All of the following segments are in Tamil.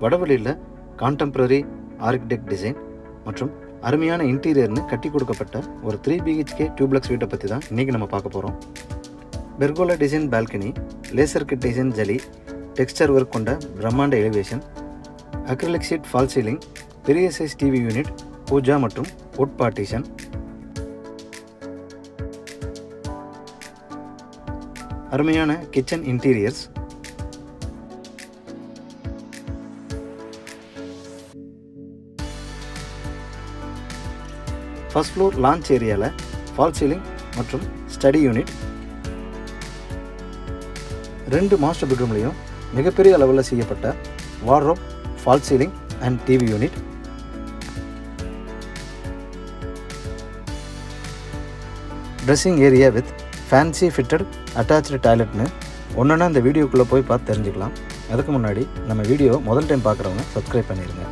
வடவழியில் கான்டெம்பரரி ஆர்கிடெக்ட் டிசைன் மற்றும் அருமையான இன்டீரியர்னு கட்டி கொடுக்கப்பட்ட ஒரு த்ரீ பிஹெச்கே டியூப்ளக்ஸ் வீட்டை பற்றி தான் இன்றைக்கி நம்ம பார்க்க போகிறோம் pergola design balcony laser cut design jali texture work கொண்ட பிரம்மாண்ட elevation acrylic sheet fall ceiling பெரிய சைஸ் டிவி யூனிட் பூஜா மற்றும் உட் பார்ட்டிஷன் அருமையான kitchen interiors first floor lounge ஏரியாவில் ஃபால் சீலிங் மற்றும் ஸ்டடி யூனிட் ரெண்டு மாஸ்டர் பெட்ரூம்லேயும் மிகப்பெரிய அளவில் செய்யப்பட்ட wardrobe fall ceiling and TV unit dressing area with fancy fitted attach டாய்லெட்னு ஒன்றுனா இந்த வீடியோக்குள்ளே போய் பார்த்து தெரிஞ்சுக்கலாம். அதுக்கு முன்னாடி நம்ம வீடியோ முதல் டைம் பார்க்குறவங்க சப்ஸ்கிரைப் பண்ணிடுங்க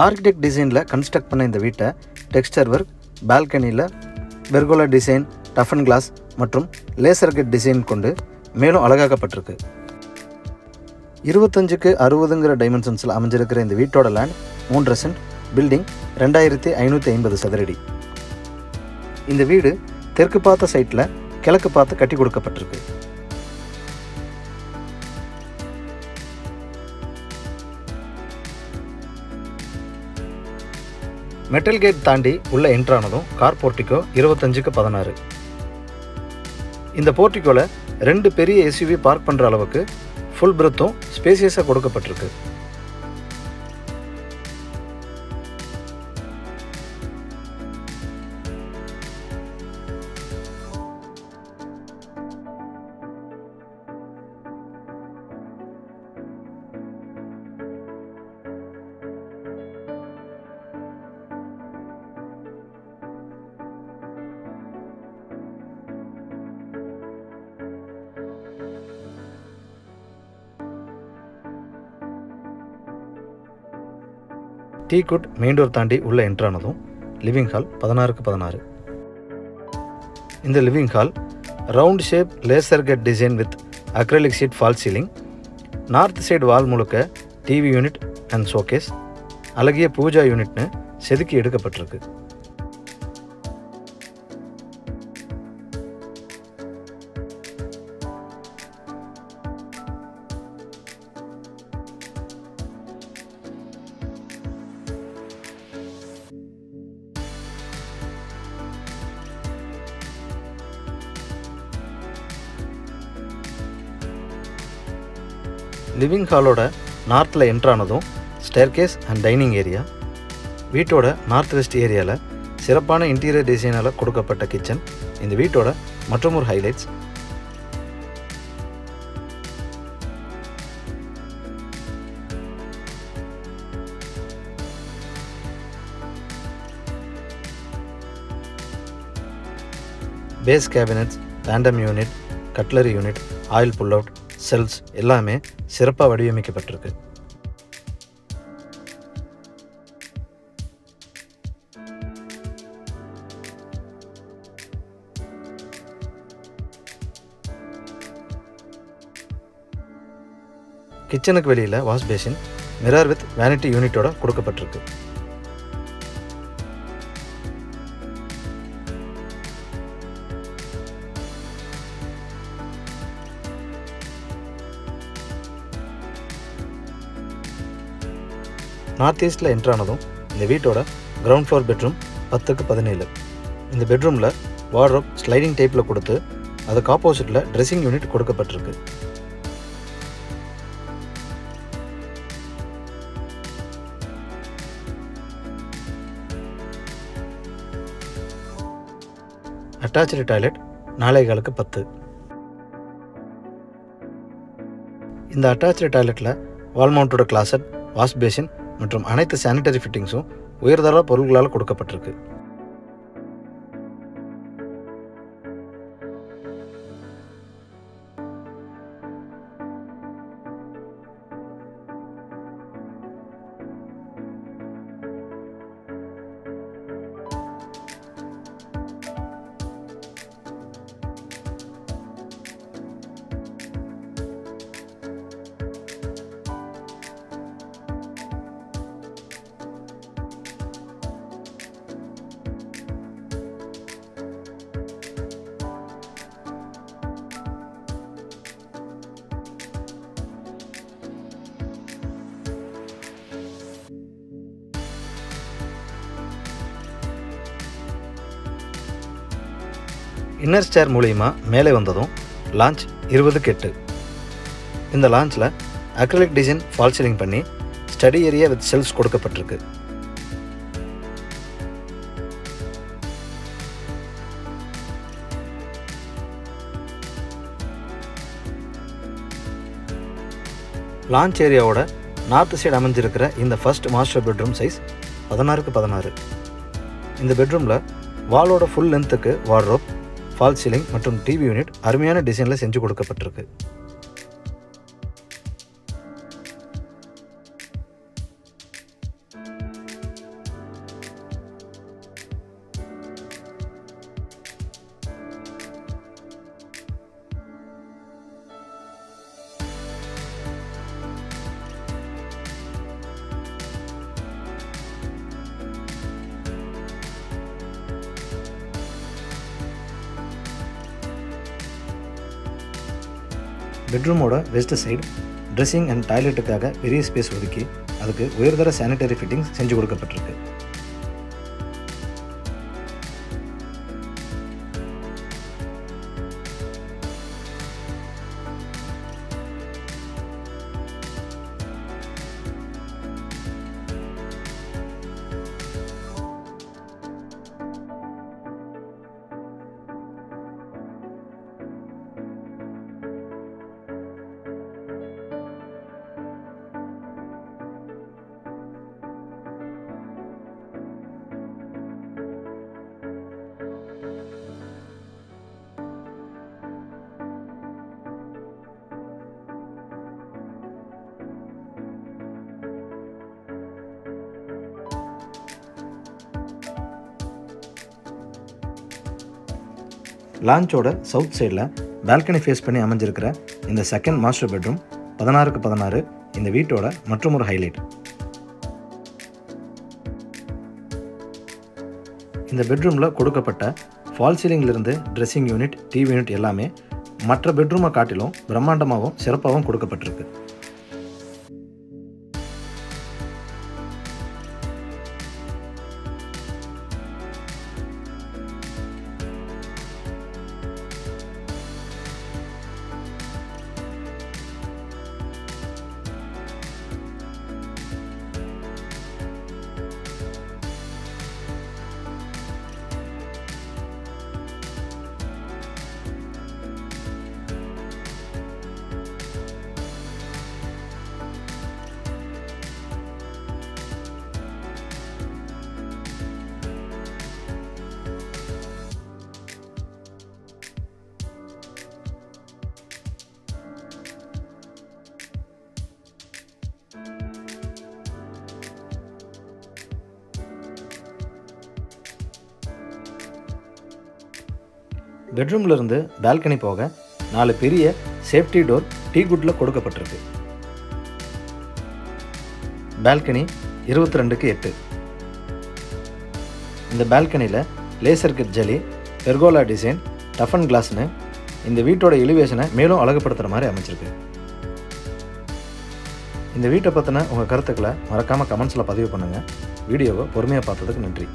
ஆர்கிடெக்ட் டிசைனில் கன்ஸ்ட்ரக்ட் பண்ண இந்த வீட்டை டெக்ஸ்டர் ஒர்க் பால்கனியில் வெர்கோலா டிசைன் டஃபன் கிளாஸ் மற்றும் லேசர் கட் டிசைன் கொண்டு மேலும் அழகாக்கப்பட்டிருக்கு. இருபத்தஞ்சுக்கு அறுபதுங்கிற டைமென்ஷன்ஸில் அமைஞ்சிருக்கிற இந்த வீட்டோட லேண்ட் மூன்று சென்ட் பில்டிங் ரெண்டாயிரத்தி ஐநூற்றி ஐம்பது சதுரடி. இந்த வீடு தெற்கு பார்த்த சைட்டில் கிழக்கு பார்த்து கட்டி கொடுக்கப்பட்டிருக்கு. மெட்டல் கேட் தாண்டி உள்ள என்ட்ரானதும் கார் போர்ட்டிக்கோ இருபத்தஞ்சுக்கு பதினாறு. இந்த போர்ட்டிக்கோவில் ரெண்டு பெரிய எஸ்யூவி பார்க் பண்ணுற அளவுக்கு ஃபுல் பிரெத்தும் ஸ்பேசியஸாக கொடுக்கப்பட்டிருக்கு. டீ குட் மெயின் டோர் தாண்டி உள்ள என்ட்ரானதும் லிவிங் ஹால் பதினாறுக்கு பதினாறு. இந்த living hall round shape laser cut design with acrylic sheet fall ceiling north side wall முழுக்க டிவி யூனிட் அண்ட் ஷோகேஸ் அழகிய பூஜா யூனிட்னு செதுக்கி எடுக்கப்பட்டிருக்கு. லிவிங் ஹாலோட நார்த்தில் என்ட்ரானதும் ஸ்டேர்கேஸ் அண்ட் டைனிங் ஏரியா வீட்டோட நார்த் வெஸ்ட் ஏரியாவில் சிறப்பான இன்டீரியர் டிசைனால் கொடுக்கப்பட்ட கிச்சன் இந்த வீட்டோட மற்றொரு highlights base cabinets random unit cutlery unit oil pull out shelves எல்லாமே சிறப்பாக வடிவமைக்கப்பட்டிருக்கு. கிச்சனுக்கு வெளியில் wash basin mirror with vanity யூனிட்டோட கொடுக்கப்பட்டிருக்கு. நார்த் ஈஸ்டில் என்ட்ரானதும் இந்த வீட்டோட கிரவுண்ட் ஃப்ளோர் பெட்ரூம் பத்துக்கு பதினேழு. இந்த பெட்ரூமில் வார்ட்ரோப் ஸ்லைடிங் டைப்பில் கொடுத்து அதுக்கு ஆப்போசிட்டில் ட்ரெஸ்ஸிங் யூனிட் கொடுக்கப்பட்டிருக்கு. அட்டாச்சு டாய்லெட் நாளை காலுக்கு பத்து. இந்த அட்டாச்சு டாய்லெட்டில் வால் கிளாசட் வாஷ் பேசின் மற்றும் அனைத்து சானிட்டரி ஃபிட்டிங்ஸும் உயர்தர பொருள்களால் கொடுக்கப்பட்டிருக்கு. இன்னர் ஸ்டேர் மூலயமா மேலே வந்ததும் லான்ச் இருபதுக்கு எட்டு. இந்த லான்ச்சில் அக்ரலிக் டிசைன் ஃபால் சீலிங் பண்ணி ஸ்டடி ஏரியா வித் செல்ஸ் கொடுக்கப்பட்டிருக்கு. லான்ச் ஏரியாவோட நார்த் சைடு அமைஞ்சிருக்கிற இந்த ஃபர்ஸ்ட் மாஸ்டர் பெட்ரூம் சைஸ் பதினாறுக்கு பதினாறு. இந்த பெட்ரூமில் வாலோட ஃபுல் லென்த்துக்கு வார்ட்ரோப் ஃபால் சீலிங் மற்றும் டிவி யூனிட் அருமையான டிசைனில் செஞ்சு கொடுக்கப்பட்டிருக்கு. பெட்ரூமோட வெஸ்ட் சைடு ட்ரெஸ்ஸிங் அண்ட் டாய்லெட்டுக்காக பெரிய ஸ்பேஸ் ஒதுக்கி அதுக்கு உயர்தர சானிட்டரி ஃபிட்டிங்ஸ் செஞ்சு கொடுக்கப்பட்டிருக்கு. லான்ச்சோட சவுத் சைடில் பால்கனி ஃபேஸ் பண்ணி அமைஞ்சிருக்கிற இந்த செகண்ட் மாஸ்டர் பெட்ரூம் பதினாறுக்கு பதினாறு இந்த வீட்டோட மற்றும் ஒரு ஹைலைட் இந்த பெட்ரூமில் கொடுக்கப்பட்ட ஃபால் சீலிங்கிலிருந்து ட்ரெஸ்ஸிங் யூனிட் டிவி யூனிட் எல்லாமே மற்ற பெட்ரூமை காட்டிலும் பிரம்மாண்டமாகவும் சிறப்பாகவும் கொடுக்கப்பட்டிருக்கு. பெட்ரூம்ல இருந்து பால்கனி போக நாலு பெரிய சேஃப்டி டோர் டீ குட்டில் கொடுக்கப்பட்டிருக்கு. பால்கனி இருபத்தி ரெண்டுக்கு எட்டு. இந்த பால்கனியில் laser cut jali pergola design toughen கிளாஸ்னு இந்த வீட்டோட எலிவேஷனை மேலும் அழகுபடுத்துகிற மாதிரி அமைச்சிருக்கு. இந்த வீட்டை பற்றின உங்கள் கருத்துக்களை மறக்காமல் கமெண்ட்ஸில் பதிவு பண்ணுங்கள் வீடியோவை பொறுமையாக பார்த்ததுக்கு நன்றி.